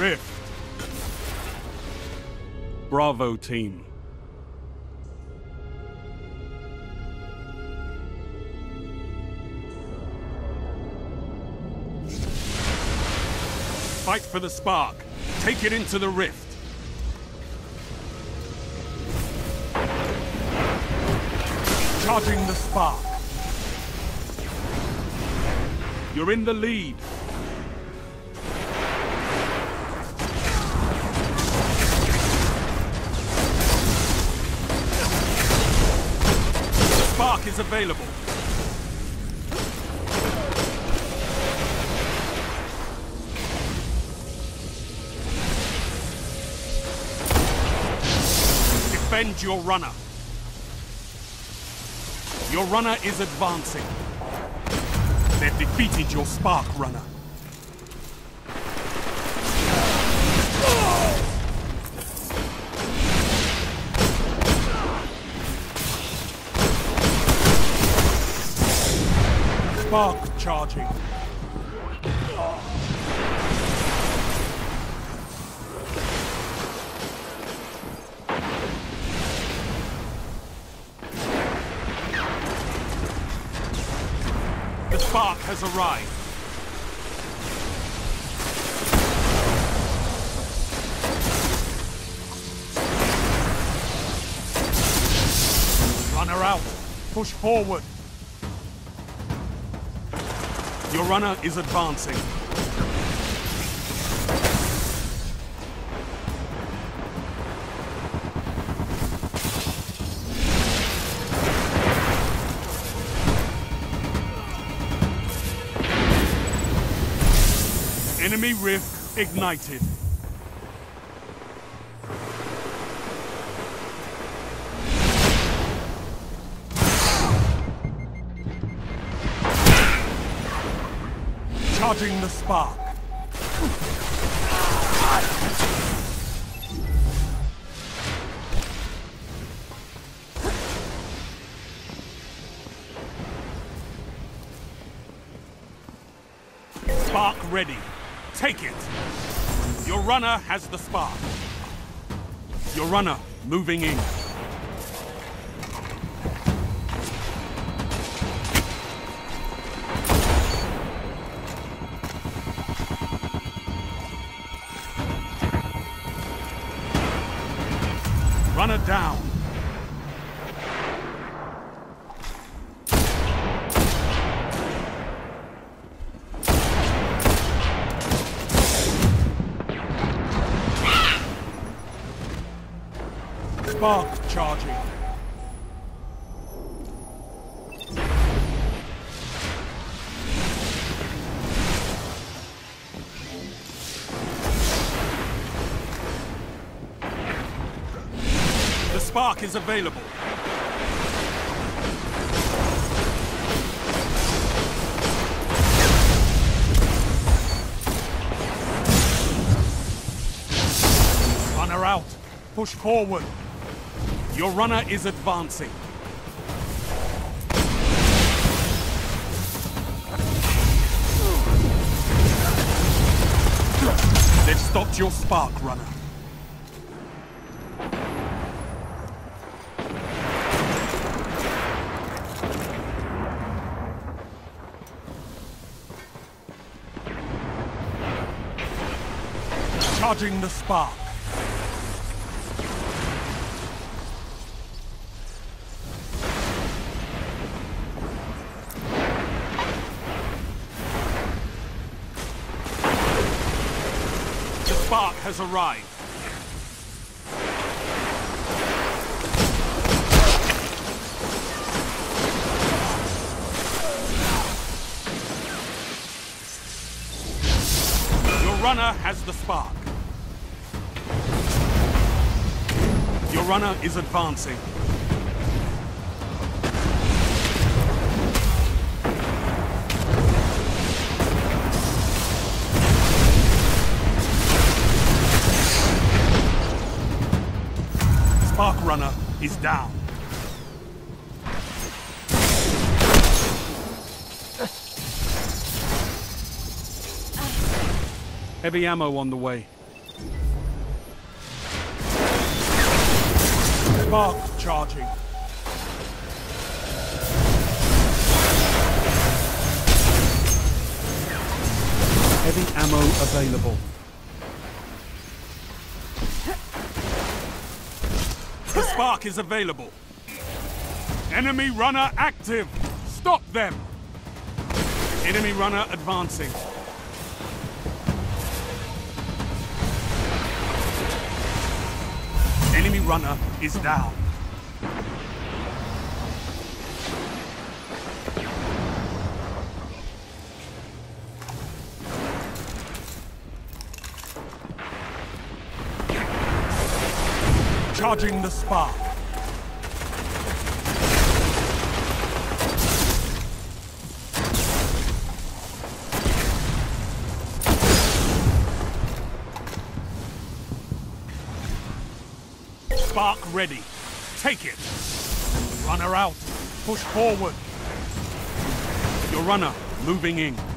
Rift. Bravo team. Fight for the spark. Take it into the rift. Charging the spark. You're in the lead. Spark is available. Defend your runner. Your runner is advancing. They've defeated your Spark Runner. Spark charging. The spark has arrived. Runner out. Push forward. Your runner is advancing. Enemy rift ignited. Charging the spark. Spark ready. Take it. Your runner has the spark. Your runner moving in. Spark charging. The spark is available. Runner out. Push forward. Your runner is advancing. They've stopped your spark, runner. Charging the spark. Spark has arrived. Your runner has the spark. Your runner is advancing. Spark Runner is down. Heavy ammo on the way. Spark charging. Heavy ammo available. The spark is available. Enemy runner active. Stop them. Enemy runner advancing. Enemy runner is down. Charging the spark. Spark ready. Take it. Runner out. Push forward. Your runner moving in.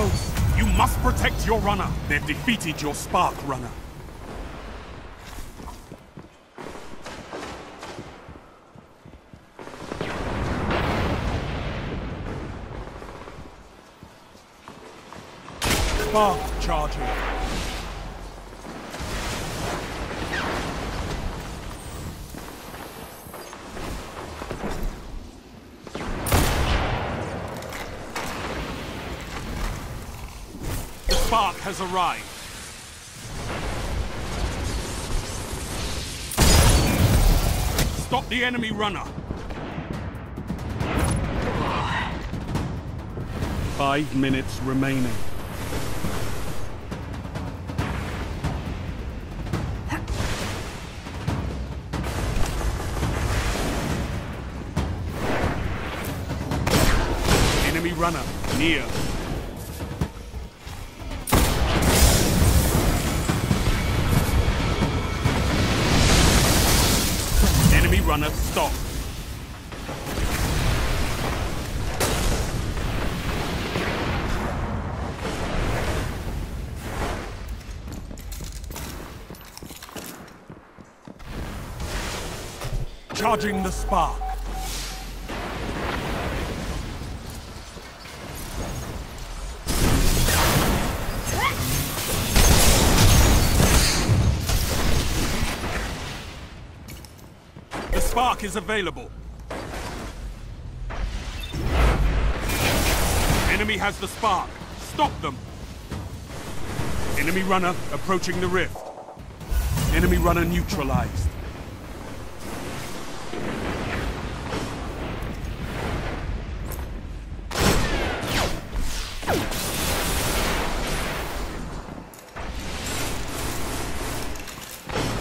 Close. You must protect your runner. They've defeated your spark runner. Spark charging. Spark has arrived. Stop the enemy runner. Five minutes remaining. Enemy runner near. Enemy runner stop. Charging the spark. Spark is available. Enemy has the spark. Stop them. Enemy runner approaching the rift. Enemy runner neutralized.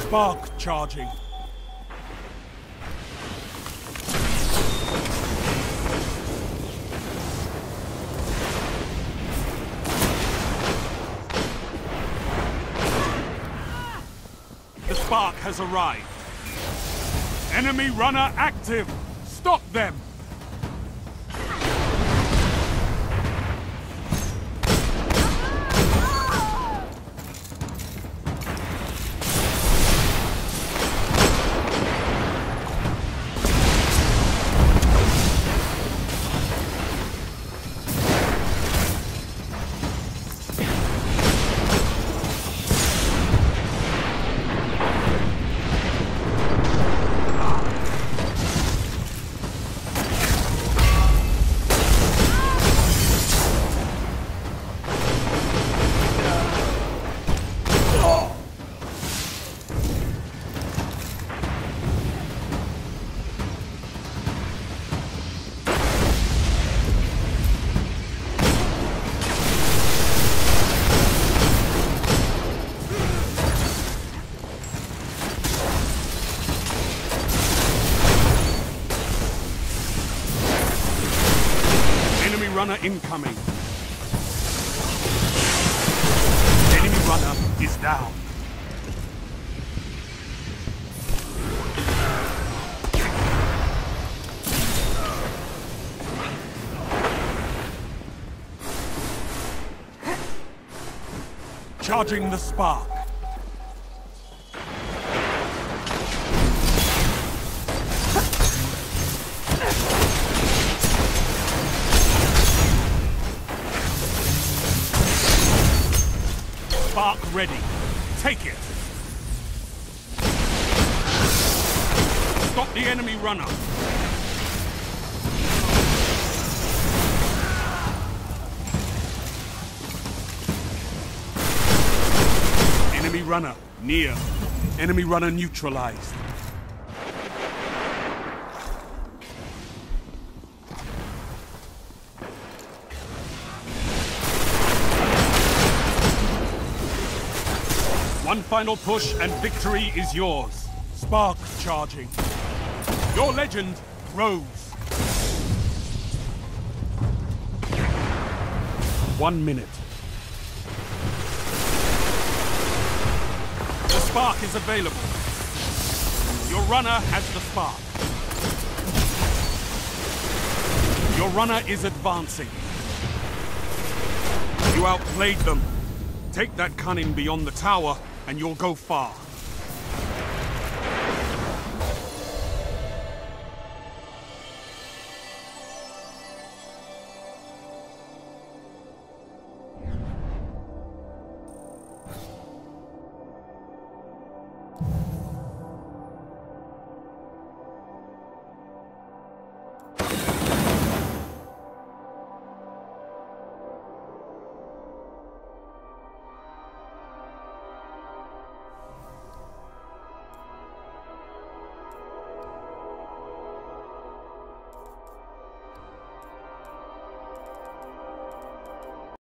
Spark charging. Spark has arrived. Enemy runner active. Stop them. runner incoming. Enemy runner is down. Charging the spark. Runner near. Enemy runner neutralized. One final push and victory is yours. Spark charging. Your legend grows. One minute. Spark is available. Your runner has the spark. Your runner is advancing. You outplayed them. Take that cunning beyond the tower, and you'll go far.